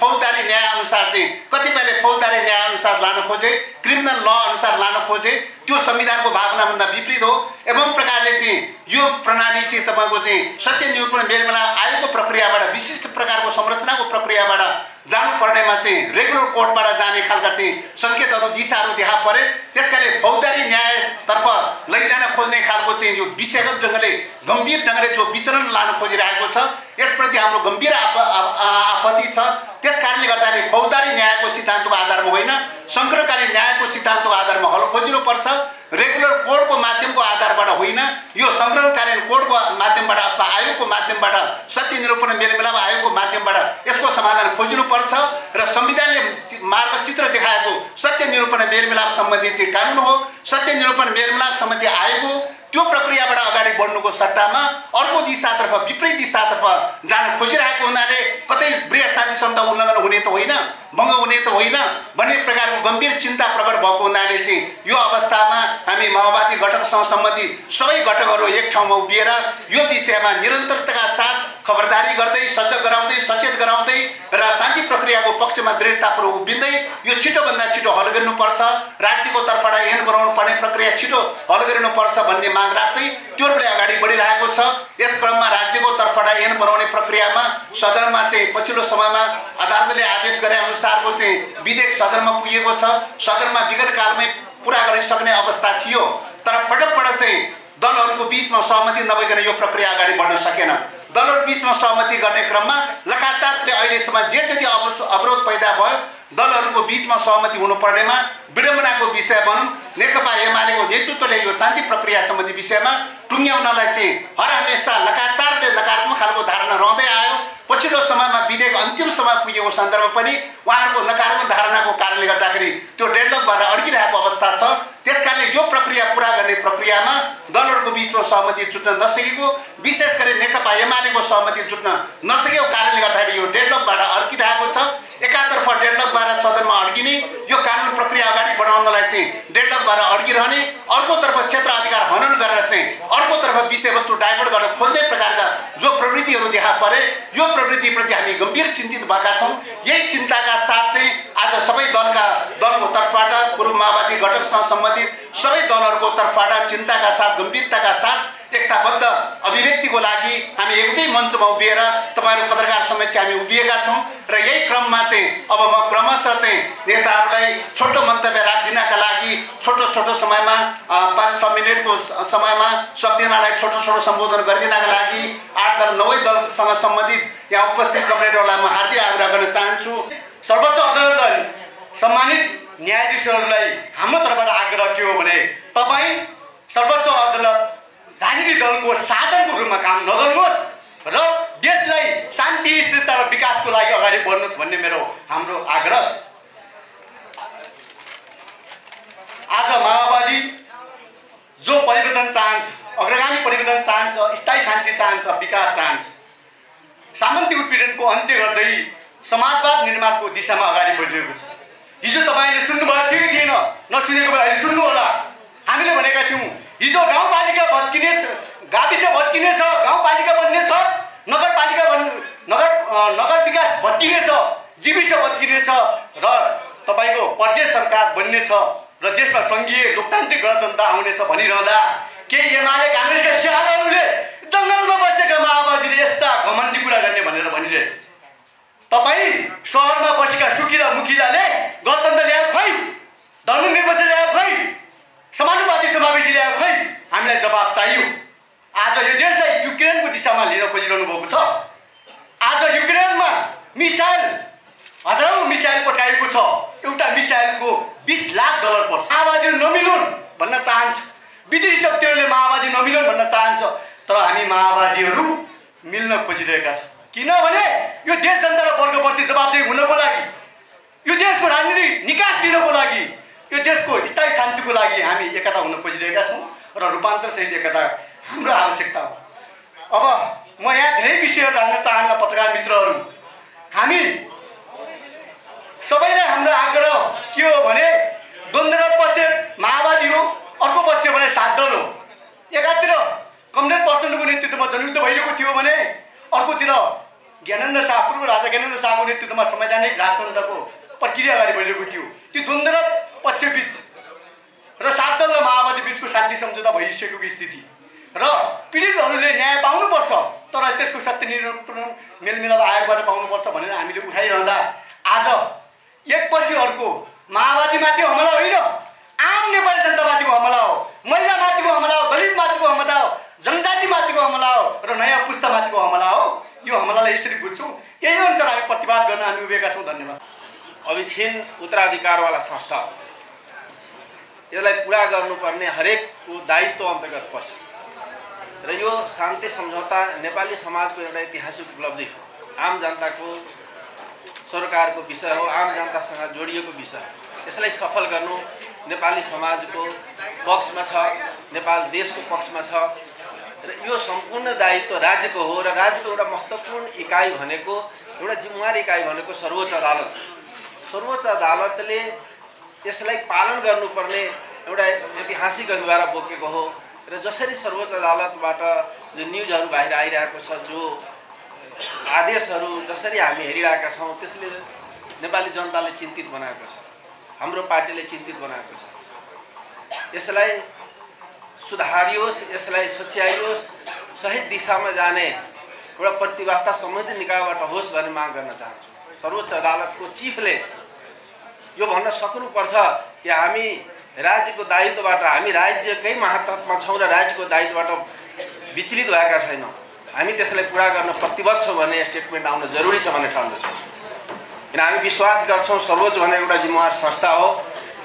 Speaker 2: फौजदारी न्याय अनुसार चाहिँ कतिपयले फौजदारी न्याय अनुसार लान खोजे क्रिमिनल ल अनुसार लान खोजे त्यो संविधानको भावनाभन्दा विपरीत हो। एवं प्रकारले चाहिँ यो प्रणाली चाहिँ तपाईँको चाहिँ सत्य निरूपण मेलमिला आयोगको प्रक्रियाबाट विशिष्ट प्रकारको संरचनाको प्रक्रियाबाट जानुपर्नेमा चाहिँ रेगुलर कोर्टबाट जाने खालका चाहिँ सङ्केतहरू दिशाहरू देखा परे। त्यस कारणले फौजदारी न्यायतर्फ लैजान खोज्ने खालको चाहिँ यो विषयगत ढङ्गले गम्भीर ढङ्गले जो विचरण लान खोजिरहेको छ यसप्रति हाम्रो गम्भीर आप आपत्ति छ। त्यस कारणले गर्दाखेरि फौजदारी न्यायको सिद्धान्तको आधारमा होइन सङ्ग्रहकारी न्यायको सिद्धान्तको आधारमा हल खोजिनुपर्छ। रेगुलर कोर्टको माध्यमको आधारबाट होइन। यो सङ्ग्रहकालीन कोर्टको माध्यमबाट अथवा आयोगको माध्यमबाट सत्य निरूपण मेलमिलाप आयोगको माध्यमबाट यसको समाधान खोजिनुपर्छ र संविधानले मार्गचित्र देखाएको सत्य निरूपण मेलमिलाप सम्बन्धी चाहिँ कानुन हो। सत्य निरूपण मेलमिलाप सम्बन्धी आयोग हो त्यो प्रक्रियाबाट अगाडि बढ्नुको सट्टामा अर्को दिशातर्फ विपरीत दिशातर्फ जान खोजिरहेको हुनाले कतै शान्ति सम्झौता उल्लङ्घन हुने त होइन भङ्ग हुने त होइन भन्ने प्रकारको गम्भीर चिन्ता प्रकट भएको हुनाले चाहिँ यो अवस्थामा हामी माओवादी घटकसँग सम्बन्धित सबै घटकहरू एक ठाउँमा उभिएर यो विषयमा निरन्तरताका साथ खबरदारी गर्दै सजग गराउँदै सचेत गराउँदै र शान्ति प्रक्रियाको पक्षमा दृढतापूर्वक उभिँदै यो छिटोभन्दा छिटो हल गरिनुपर्छ। राज्यको तर्फबाट ऐन बनाउनु पर्ने प्रक्रिया छिटो हल गरिनुपर्छ भन्ने माग राख्दै त्योबाट अगाडि बढिरहेको छ। यस क्रममा राज्यको तर्फबाट ऐन बनाउने प्रक्रियामा सदनमा चाहिँ पछिल्लो समयमा अदालतले आदेश गरे अनुसारको चाहिँ विधेयक सदनमा पुगेको छ। सदनमा विगत कालमै पुरा गरिसक्ने अवस्था थियो। तर पटक पटक चाहिँ दलहरूको बिचमा सहमति नभइकन यो प्रक्रिया अगाडि बढ्न सकेन। दलहरू बिचमा सहमति गर्ने क्रममा लगातारले अहिलेसम्म जे जति अवरो- अवरोध पैदा भयो। दलहरूको बिचमा सहमति हुनुपर्नेमा विडम्बनाको विषय भनौँ नेकपा एमालेको नेतृत्वले यो शान्ति प्रक्रिया सम्बन्धी विषयमा टुङ्ग्याउनलाई चाहिँ हर हमेसा लगातारले नकारात्मक खालको धारणा रहँदै आयो। पछिल्लो समयमा विधेयक अन्तिम समय पुगेको सन्दर्भमा पनि उहाँहरूको नकारात्मक धारणाको कारणले गर्दाखेरि त्यो डेडलक भएर अड्किरहेको अवस्था छ। त्यस कारणले यो प्रक्रिया पुरा गर्ने प्रक्रियामा दलहरूको बिचमा सहमति जुट्न नसकेको विशेष गरी नेकपा एमालेको सहमति जुट्न नसकेको कारणले गर्दाखेरि यो डेडलकबाट अड्किरहेको छ। एकातर्फ डेडलकबाट सदनमा अड्किने यो कानुन प्रक्रिया अगाडि बढाउनलाई चाहिँ डेडलकबाट अड्किरहने अर्कोतर्फ क्षेत्र अधिकार हनन गरेर चाहिँ अर्कोतर्फ विषयवस्तु डाइभर्ट गरेर खोज्ने प्रकारका जो प्रवृत्तिहरू देखा परे यो प्रवृत्तिप्रति हामी गम्भीर चिन्तित भएका छौँ। यही चिन्ताका साथ चाहिँ आज सबै दलका दलको तर्फबाट पूर्व माओवादी घटकसँग सम्बन्धित सबै दलहरूको तर्फबाट चिन्ताका साथ गम्भीरताका साथ एकताबद्ध अभिव्यक्तिको लागि हामी एउटै मञ्चमा उभिएर तपाईँहरू पत्रकार समक्ष हामी उभिएका छौँ र यही क्रममा चाहिँ अब म क्रमशः चाहिँ नेताहरूलाई छोटो मन्तव्य राखिदिनका लागि छोटो छोटो समयमा पाँच छ मिनटको समयमा सबजनालाई छोटो छोटो सम्बोधन गरिदिनका लागि आठ दल नौै दलसँग सम्बन्धित यहाँ उपस्थित कमरेडहरूलाई म हार्दिक आग्रह गर्न चाहन्छु।
Speaker 1: सर्वोच्च अदालतलाई सम्मानित न्यायाधीशहरूलाई हाम्रो तर्फबाट आग्रह के हो भने तपाईँ सर्वोच्च अदालत राजनीतिक दलको साधनको रूपमा काम नगर्नुहोस् र देशलाई शान्ति स्थिरता र विकासको लागि अगाडि बढ्नुहोस् भन्ने मेरो हाम्रो आग्रह। आज माओवादी जो परिवर्तन चाहन्छ अग्रगामी परिवर्तन चाहन्छ स्थायी शान्ति चाहन्छ विकास चाहन्छ सामन्ती उत्पीडनको अन्त्य गर्दै समाजवाद निर्माणको दिशामा अगाडि बढिरहेको छ। हिजो तपाईँले सुन्नुभएको थियो कि थिएन? नसुनेको भए अहिले सुन्नु होला हामीले भनेका थियौँ हिजो गाउँपालिका भत्किने छ गाविस भत्किने छ गाउँपालिका बन्ने छ नगरपालिका बन् नगर नगर विकास भत्किने छ जीविस भत्किने छ र तपाईँको प्रदेश सरकार बन्ने छ र देशमा सङ्घीय लोकतान्त्रिक गणतन्त्र आउनेछ भनिरहँदा केही एमाले काङ्ग्रेसका स्यालहरूले जङ्गलमा बसेका माओवादीले यस्ता घमण्डी कुरा गर्ने भनेर भनिरहे तपाईँ सहरमा बसेका सुकिला मुखिलाले गणतन्त्र ल्याएको खै धर्मनिर्वाचन ल्याएको खै समानुपाती समावेशी ल्याएको खै? हामीलाई जवाब चाहियो। आज यो देशलाई युक्रेनको दिशामा लिन खोजिरहनु भएको छ। आज युक्रेनमा मिसाइल हजारौँ मिसाइल पठाइएको छ। एउटा मिसाइलको बिस लाख डलर पर्छ। माओवादीहरू नमिलुन् भन्न चाहन्छ। विदेशी शक्तिहरूले माओवादी नमिलुन् भन्न चाहन्छ। तर हामी माओवादीहरू मिल्न खोजिरहेका छौँ। किनभने यो देश जनता र वर्गप्रति जवाबदेही हुनको लागि यो देशको राजनीतिक निकास दिनको लागि यो देशको स्थायी शान्तिको लागि हामी एकता हुन खोजिरहेका छौँ र रूपान्तरसहित एकता हाम्रो आवश्यकता हो। अब म यहाँ धेरै विषयहरू जान्न चाहन्न पत्रकार मित्रहरू हामी सबैलाई हाम्रो आग्रह के हो भने द्वन्द्व पक्ष माओवादी हो अर्को पक्ष भने सात दल हो। एकातिर कमरेड प्रचण्डको नेतृत्वमा जनयुद्ध भइरहेको थियो भने अर्कोतिर ज्ञानेन्द्र शाह पूर्व राजा ज्ञानेन्द्र शाहको नेतृत्वमा संवैधानिक राजतन्त्रको प्रक्रिया अगाडि बढिरहेको थियो। त्यो द्वन्द्व पक्ष बिच र सात दल र माओवादी बिचको शान्ति सम्झौता भइसकेको स्थिति र पीडितहरूले न्याय पाउनुपर्छ तर त्यसको सत्य निरूपण मेलमिलाप आयोगबाट पाउनुपर्छ भनेर हामीले उठाइरहँदा आज एकपछि अर्को माओवादीमाथि हमला होइन। आम नेपाली जनतामाथिको हमला हो महिलामाथिको हमला हो दलितमाथिको हमला हो जनजातिमाथिको हमला हो र नयाँ पुस्तामाथिको हमला हो यो हमलालाई यसरी बुझ्छौँ। यही अनुसार हामी प्रतिवाद गर्न हामी उभिएका छौँ। धन्यवाद।
Speaker 5: अविच्छिन्न उत्तराधिकारवाला संस्था यसलाई पुरा गर्नुपर्ने हरेकको दायित्व अन्तर्गत पर्छ र यो शान्ति सम्झौता नेपाली समाजको एउटा ऐतिहासिक उपलब्धि हो। आम जनताको सरकारको विषय हो आम जनतासँग जोडिएको विषय हो। यसलाई सफल गर्नु नेपाली समाजको पक्षमा छ नेपाल देशको पक्षमा छ। र यो सम्पूर्ण दायित्व राज्यको हो र राज्यको एउटा महत्त्वपूर्ण इकाइ भनेको एउटा जिम्मेवार इकाइ भनेको सर्वोच्च अदालत हो। सर्वोच्च अदालतले यसलाई पालन गर्नुपर्ने एउटा ऐतिहासिक अभिभार बोकेको हो र जसरी सर्वोच्च अदालतबाट जो न्युजहरू बाहिर आइरहेको छ जो आदेशहरू जसरी हामी हेरिरहेका छौँ त्यसले नेपाली जनताले चिन्तित बनाएको छ हाम्रो पार्टीले चिन्तित बनाएको छ। यसलाई सुधारियोस् यसलाई सच्याइयोस् सही दिशामा जाने एउटा प्रतिवादता सम्बन्धित निकायबाट होस् भन्ने माग गर्न चाहन्छु। सर्वोच्च अदालतको चिफले यो भन्न सक्नुपर्छ कि हामी राज्यको दायित्वबाट हामी राज्यकै महातत्वमा छौँ र राज्यको दायित्वबाट विचलित भएका छैनौँ। हामी त्यसलाई पुरा गर्न प्रतिबद्ध छौँ भन्ने स्टेटमेन्ट आउन जरुरी छ भन्ने ठान्दछौँ किन हामी विश्वास गर्छौँ सर्वोच्च भनेर एउटा जिम्मेवार संस्था हो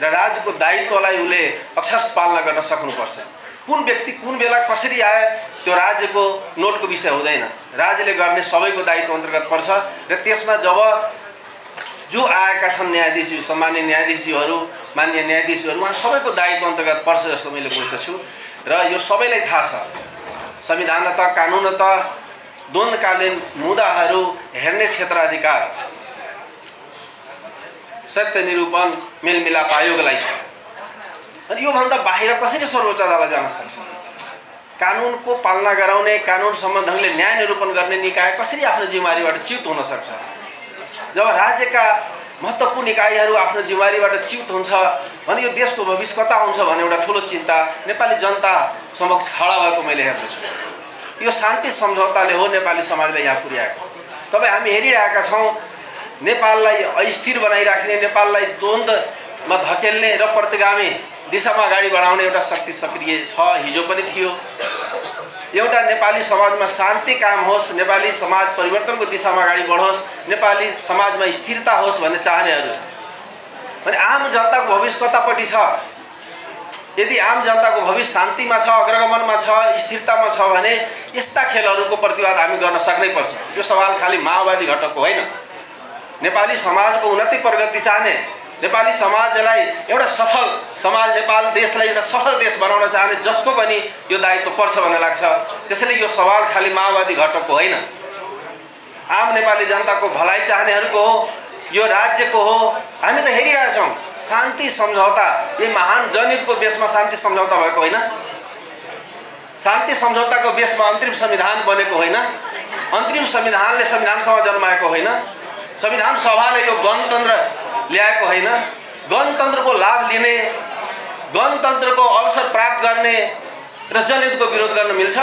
Speaker 5: र राज्यको दायित्वलाई उसले अक्षर पालना गर्न सक्नुपर्छ। कुन व्यक्ति कुन बेला कसरी आयो त्यो राज्यको नोटको विषय हुँदैन। राज्यले गर्ने सबैको दायित्व अन्तर्गत पर्छ र त्यसमा जब जो आएका छन् न्यायाधीशज्यू सामान्य न्यायाधीशज्यूहरू मान्य न्यायाधीशहरू उहाँ सबैको दायित्व अन्तर्गत पर्छ जस्तो मैले बुझ्दछु। र यो सबैलाई थाहा छ। संविधानत कानुनत द्वन्द्वकालीन मुद्दाहरू हेर्ने क्षेत्राधिकार सत्य निरूपण मेलमिलाप आयोगलाई छ। अनि योभन्दा बाहिर कसरी सर्वोच्च अदालत जान सक्छ? कानुनको पालना गराउने कानुनसम्म ढङ्गले न्याय निरूपण गर्ने निकाय कसरी आफ्नो जिम्मेवारीबाट च्युत हुन सक्छ? जब राज्यका महत्त्वपूर्ण इकाइहरू आफ्नो जिम्मेवारीबाट च्युत हुन्छ भने यो देशको भविष्य कता हुन्छ भन्ने एउटा ठुलो चिन्ता नेपाली जनता समक्ष खडा भएको मैले हेर्दछु। यो शान्ति सम्झौताले हो नेपाली समाजलाई यहाँ पुर्याएको। तपाईँ हामी हेरिरहेका छौँ नेपाललाई अस्थिर बनाइराख्ने नेपाललाई द्वन्द्वमा धकेल्ने र प्रतिगामी दिशामा अगाडि बढाउने एउटा शक्ति सक्रिय छ हिजो पनि थियो। एउटा नेपाली समाजमा शान्ति काम होस् नेपाली समाज परिवर्तनको दिशामा अगाडि बढोस् नेपाली समाजमा स्थिरता होस् भन्ने चाहनेहरू छ भने आम जनताको भविष्य कतापट्टि छ? यदि आम जनताको भविष्य शान्तिमा छ अग्रगमनमा छ स्थिरतामा छ भने यस्ता खेलहरूको प्रतिवाद हामी गर्न सक्नै पर्छ। यो सवाल खालि माओवादी घटकको होइन। नेपाली समाजको उन्नति प्रगति चाहने नेपाली समाजलाई एउटा सफल समाज नेपाल देशलाई एउटा सफल देश बनाउन चाहने जसको पनि यो दायित्व पर्छ भन्ने लाग्छ। त्यसैले यो सवाल खालि माओवादी घटकको होइन। आम नेपाली जनताको भलाइ चाहनेहरूको हो यो राज्यको हो। हामी त हेरिरहेछौँ शान्ति सम्झौता यो महान जनहितको बेसमा शान्ति सम्झौता भएको होइन। शान्ति सम्झौताको बेसमा अन्तरिम संविधान बनेको होइन। अन्तरिम संविधानले संविधान सभा जन्माएको होइन। संविधान सभाले यो गणतन्त्र ल्याएको होइन। गणतन्त्रको लाभ लिने गणतन्त्रको अवसर प्राप्त गर्ने र जनहितको विरोध गर्न मिल्छ।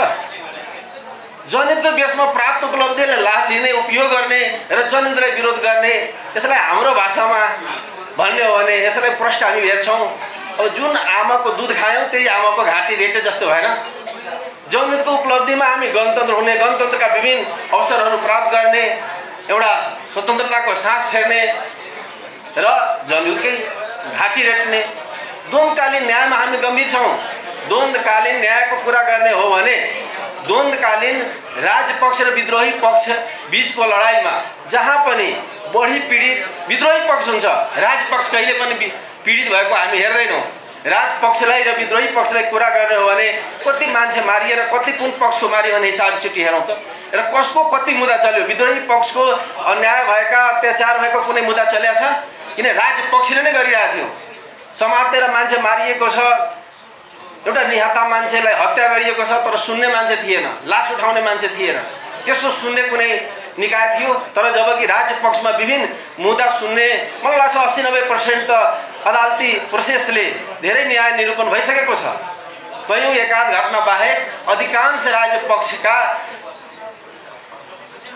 Speaker 5: जनहितको बेसमा प्राप्त उपलब्धिलाई लाभ लिने उपयोग गर्ने र जनहितलाई विरोध गर्ने यसलाई हाम्रो भाषामा भन्ने हो भने यसलाई प्रश्न हामी हेर्छौँ। अब जुन आमाको दुध खायौँ त्यही आमाको घाँटी रेटे जस्तो भएन। जनहितको उपलब्धिमा हामी गणतन्त्र हुने गणतन्त्रका विभिन्न अवसरहरू प्राप्त गर्ने एउटा स्वतन्त्रताको सास फेर्ने जनयुद्धकै घाँटी रेट्ने। द्वन्द्वकालीन न्यायमा हामी गम्भीर छौँ। द्वन्द्वकालीन न्यायको कुरा गर्ने हो भने द्वन्द्वकालीन राजपक्ष र विद्रोही पक्ष बिचको लडाइँमा जहाँ पनि बढी पीडित विद्रोही पक्ष हुन्छ राजपक्ष कहिले पनि पीडित भएको हामी हेर्दैनौँ। राजपक्षलाई र विद्रोही पक्षलाई कुरा गर्ने हो भने कति मान्छे मारिए र कति कुन पक्षको मारियो भने हिसाब चिठी हेरौँ त। र कसको कति मुद्दा चल्यो? विद्रोही पक्षको अन्याय भएका अत्याचार भएको कुनै मुद्दा चल्या छ? किन राजपक्षले नै गरिरहेको थियो समातेर मान्छे मारिएको छ एउटा निहत्ता मान्छेलाई हत्या गरिएको छ तर सुन्ने मान्छे थिएन लास उठाउने मान्छे थिएन। त्यसो सुन्ने कुनै निकाय थियो? तर जब कि राज्यपक्षमा विभिन्न मुद्दा सुन्ने मलाई लाग्छ अस्सी नब्बे पर्सेन्ट त अदालती प्रोसेसले धेरै न्याय निरूपण भइसकेको छ। कयौँ एकाध घटना बाहेक अधिकांश राज्यपक्षका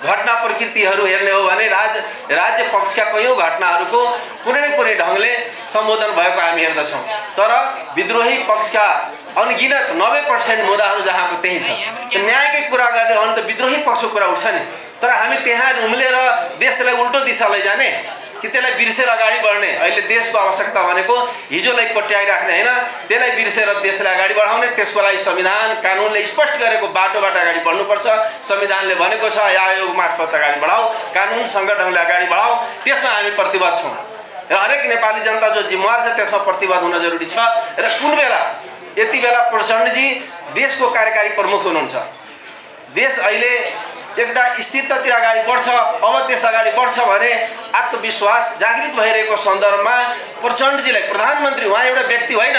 Speaker 5: घटना प्रकृतिहरू हेर्ने हो भने राज राज्य पक्षका कयौँ घटनाहरूको कुनै न कुनै ढङ्गले सम्बोधन भएको हामी हेर्दछौँ। तर विद्रोही पक्षका अनगिनत नब्बे पर्सेन्ट मुद्दाहरू जहाँको त्यही छ। न्यायकै कुरा गर्ने हो भने त विद्रोही पक्षको कुरा उठ्छ नि। तर हामी त्यहाँ रुम्लेर देशलाई उल्टो दिशा लैजाने कि त्यसलाई बिर्सेर अगाडि बढ्ने। अहिले देशको आवश्यकता भनेको हिजोलाई कोट्याइराख्ने होइन? त्यसलाई बिर्सेर देशलाई अगाडि बढाउने त्यसको लागि संविधान कानुनले स्पष्ट गरेको बाटोबाट अगाडि बढ्नुपर्छ। संविधानले भनेको छ आयोग मार्फत अगाडि बढाऊ कानुन सङ्गठनले अगाडि बढाऊ। त्यसमा हामी प्रतिबद्ध छौँ। र हरेक नेपाली जनता जो जिम्मेवार छ त्यसमा प्रतिवाद हुन जरुरी छ। र कुन बेला? यति बेला प्रचण्डजी देशको कार्यकारी प्रमुख हुनुहुन्छ। देश अहिले एउटा स्थिरतातिर अगाडि बढ्छ अब देश अगाडि बढ्छ भने आत्मविश्वास जागृत भइरहेको सन्दर्भमा प्रचण्डजीलाई प्रधानमन्त्री उहाँ एउटा व्यक्ति होइन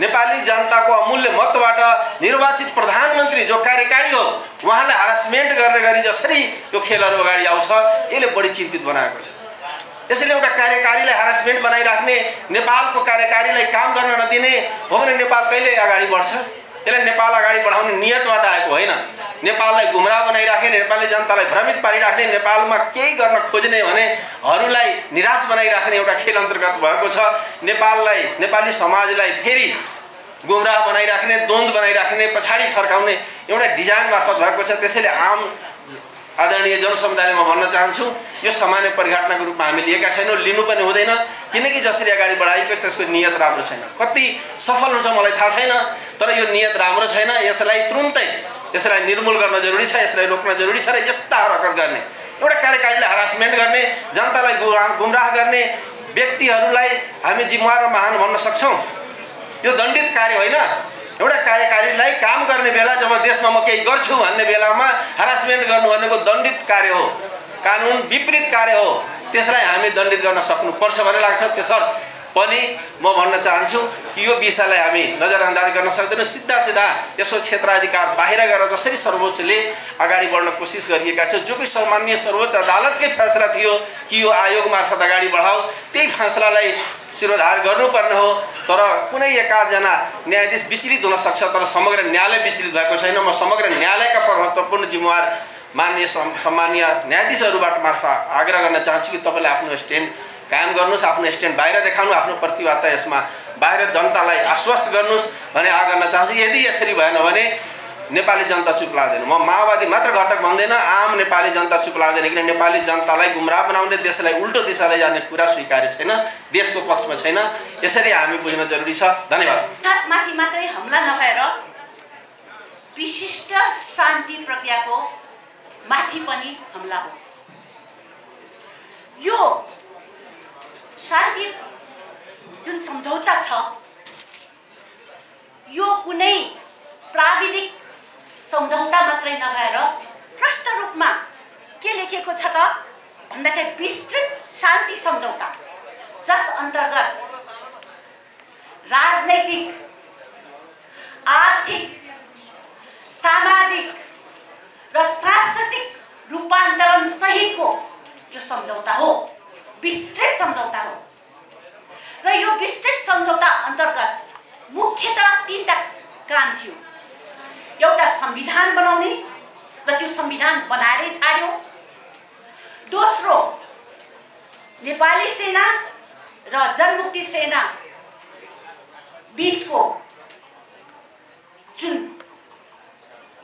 Speaker 5: नेपाली जनताको अमूल्य मतबाट निर्वाचित प्रधानमन्त्री जो कार्यकारी हो उहाँलाई हरासमेन्ट गर्ने गरी जसरी यो खेलहरू अगाडि आउँछ यसले बढी चिन्तित बनाएको छ। यसैले एउटा कार्यकारीलाई हरासमेन्ट बनाइराख्ने नेपालको कार्यकारीलाई काम गर्न नदिने हो भने नेपाल कहिले अगाडि बढ्छ? यसलाई नेपाल अगाडि बढाउने नियतबाट आएको होइन। नेपाललाई गुमराह बनाइराख्ने नेपाली जनतालाई भ्रमित पारिराख्ने नेपालमा केही गर्न खोज्ने भनेहरूलाई निराश बनाइराख्ने एउटा खेल अन्तर्गत भएको छ। नेपाललाई नेपाली समाजलाई फेरि गुमराह बनाइराख्ने द्वन्द्व बनाइराख्ने पछाडि फर्काउने एउटा डिजाइन मार्फत भएको छ। त्यसैले आम आदरणीय जनसमुदायले म भन्न चाहन्छु यो सामान्य परिघटनाको रूपमा हामी लिएका छैनौँ लिनु पनि हुँदैन किनकि जसरी अगाडि बढाएको त्यसको नियत राम्रो छैन। कति सफल हुन्छ मलाई थाहा छैन तर यो नियत राम्रो छैन यसलाई तुरुन्तै यसलाई निर्मूल गर्न जरुरी छ यसलाई रोक्न जरुरी छ र यस्ता हरकत गर्ने। एउटा कार्यकारीलाई हरासमेन्ट गर्ने जनतालाई गुमराह गर्ने व्यक्तिहरूलाई हामी जिम्मेवार र महान भन्न सक्छौँ। यो दण्डित कार्य होइन। एउटा कार्यकारीलाई काम गर्ने बेला जब देशमा म केही गर्छु भन्ने बेलामा हरासमेन्ट गर्नु भनेको दण्डित कार्य हो। कानुन विपरीत कार्य हो। त्यसलाई हामी दण्डित गर्न सक्नुपर्छ भन्ने लाग्छ। त्यसर्थ पनि म भन्न चाहन्छु कि यो विषयलाई हामी नजरअन्दाज गर्न सक्दैनौँ। सिधा सिधा यसो क्षेत्राधिकार बाहिर गएर जसरी सर्वोच्चले अगाडि बढ्न कोसिस गरिएका छ जो कि सामान्य सर्वोच्च अदालतकै फैसला थियो कि यो आयोग मार्फत अगाडि बढाऊ त्यही फैसलालाई शिरोधार गर्नुपर्ने हो। तर कुनै एकाधजना न्यायाधीश विचलित हुन सक्छ तर समग्र न्यायालय विचलित भएको छैन। म समग्र न्यायालयका महत्त्वपूर्ण जिम्मेवार मान्य सम् सम्मान्य न्यायाधीशहरूबाट मार्फत आग्रह गर्न चाहन्छु कि तपाईँले आफ्नो स्ट्यान्ड कायम गर्नुहोस् आफ्नो स्ट्यान्ड बाहिर देखाउनु आफ्नो प्रतिबद्धता यसमा बाहिर जनतालाई आश्वस्त गर्नुहोस् भने आग्रह गर्न चाहन्छु। यदि यसरी भएन भने नेपाली जनता चुप लाग्दैन। म माओवादी मात्र घटक भन्दैन आम नेपाली जनता चुप लाग्दैन किन? नेपाली जनतालाई गुमराह बनाउने देशलाई उल्टो दिशा लैजाने कुरा स्वीकार्य छैन देशको पक्षमा छैन। यसरी हामी बुझ्न जरुरी छ। धन्यवाद।
Speaker 4: विकासमाथि मात्रै हमला नभएर विशिष्ट शान्ति प्रक्रियाको माथि पनि हमला हो। यो शान्ति जुन सम्झौता छ यो कुनै प्राविधिक सम्झौता मात्रै नभएर प्रष्ट रूपमा के लेखेको छ त? भन्दाखेरि विस्तृत शान्ति सम्झौता जस अन्तर्गत राजनैतिक आर्थिक सामाजिक र सांस्कृतिक रूपान्तरण सहितको यो सम्झौता हो। विस्तृत सम्झौता हो। र यो विस्तृत सम्झौता अन्तर्गत मुख्यतः तिनवटा काम थियो। एउटा संविधान बनाउने र त्यो संविधान बनाएरै छाड्यो दोस्रो नेपाली सेना र जनमुक्ति सेना बिचको जुन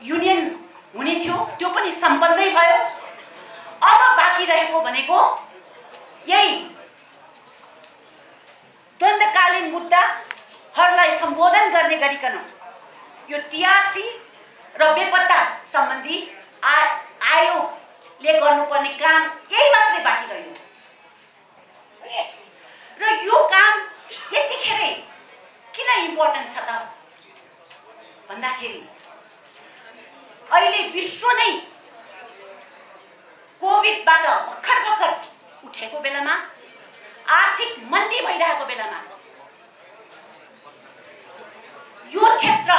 Speaker 4: युनियन हुने थियो त्यो पनि सम्पन्नै भयो। अब बाँकी रहेको भनेको यही। द्वन्द्वकालीन मुद्दाहरूलाई सम्बोधन गर्ने गरिकन यो टिआरसी र बेपत्ता सम्बन्धी आ आयोगले गर्नुपर्ने काम यही मात्रै बाँकी रह्यो। र यो काम यतिखेरै किन इम्पोर्टेन्ट छ त? भन्दाखेरि अहिले विश्व नै कोभिडबाट भर्खर भर्खर उठेको बेलामा आर्थिक मन्दी भइरहेको बेलामा। यो क्षेत्र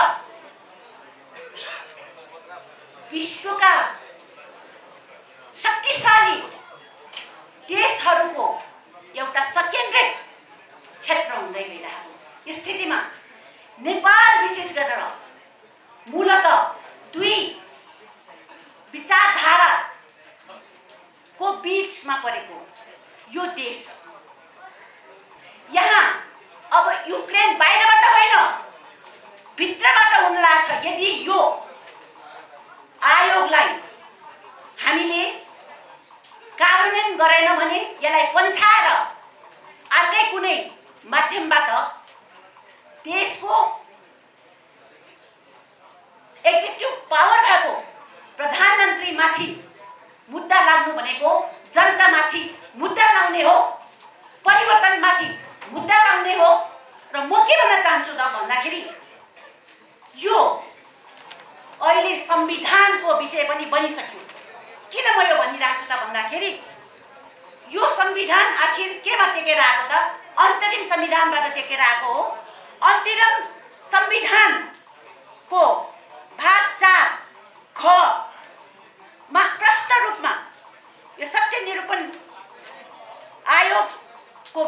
Speaker 4: विश्वका शक्तिशाली देशहरूको एउटा सकेन्द्रित क्षेत्र हुँदै गइरहेको स्थितिमा नेपाल विशेष गरेर मूलत दुई विचारधाराको बिचमा परेको यो देश। यहाँ अब युक्रेन बाहिरबाट होइन भित्रबाट हुन लाग्छ यदि यो आयोगलाई हामीले कार्यान्वयन गरेन भने यसलाई पन्छाएर अर्कै कुनै माध्यमबाट देशको एक्जिक्युटिभ पावर भएको प्रधानमन्त्रीमाथि मुद्दा लाग्नु भनेको जनतामाथि मुद्दा लाउने हो परिवर्तनमाथि मुद्दा लाउने हो। र म के भन्न चाहन्छु त भन्दाखेरि यो अहिले संविधानको विषय पनि बनिसक्यो। किन म यो भनिरहेको छु त भन्दाखेरि यो संविधान आखिर केमा टेकेर आएको त? अन्तरिम संविधानबाट टेकेर आएको हो। अन्तरिम संविधानको भाग चार खमा प्रष्ट रूपमा यो सत्य निरूपण आयोगको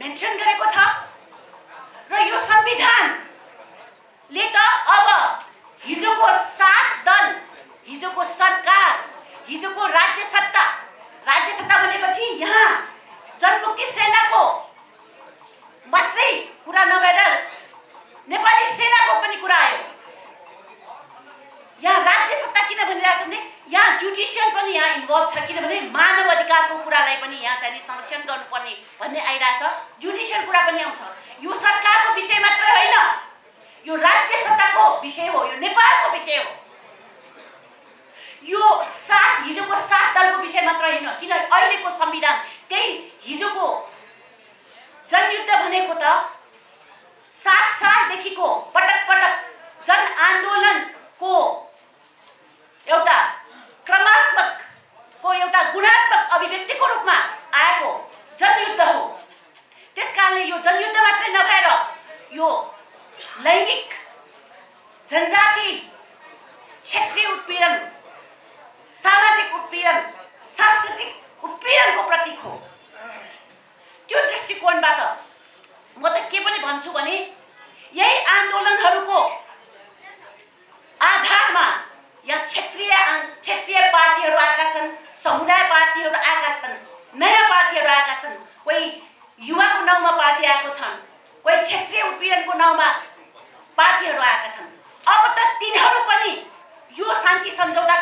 Speaker 4: मेन्सन गरेको छ। र यो संविधानले त अब हिजोको सात दल हिजोको सरकार हिजोको राज्य सत्ता राज्य सत्ता भनेपछि यहाँ जनमुक्ति सेनाको मात्रै कुरा नभएर नेपाली सेनाको पनि कुरा आयो। यहाँ राज्य सत्ता किन भनिरहेको छ भने यहाँ जुडिसियल पनि यहाँ इन्भल्भ छ किनभने मानव अधिकारको कुरालाई पनि यहाँ चाहिँ संरक्षण गर्नुपर्ने भन्ने आइरहेछ। जुडिसियल कुरा पनि आउँछ। यो सरकारको विषय मात्रै होइन। यो राज्य सत्ताको विषय हो। यो नेपालको विषय हो। यो सात हिजोको सात दलको विषय मात्र होइन। किन अहिलेको संविधान त्यही हिजोको जनयुद्ध भनेको त सात सालदेखिको पटक पटक जनआन्दोलनको एउटा क्रमात्मकको एउटा गुणात्मक अभिव्यक्तिको रूपमा आएको जनयुद्ध हो त्यस कारणले यो जनयुद्ध मात्रै नभएर यो लैङ्गिक जनजाति क्षेत्रीय उत्पीडन सामाजिक उत्पीडन सांस्कृतिक उत्पीडनको प्रतीक हो। त्यो दृष्टिकोणबाट म त के पनि भन्छु भने यही आन्दोलनहरूको आधारमा यहाँ क्षेत्रीय क्षेत्रीय पार्टीहरू आएका छन् समुदाय पार्टीहरू आएका छन् नयाँ पार्टीहरू आएका छन् कोही युवाको नाउँमा पार्टी आएको छन् कोही क्षेत्रीय उत्पीडनको नाउँमा पार्टीहरू आएका छन्। अब त तिनीहरू पनि यो शान्ति सम्झौताको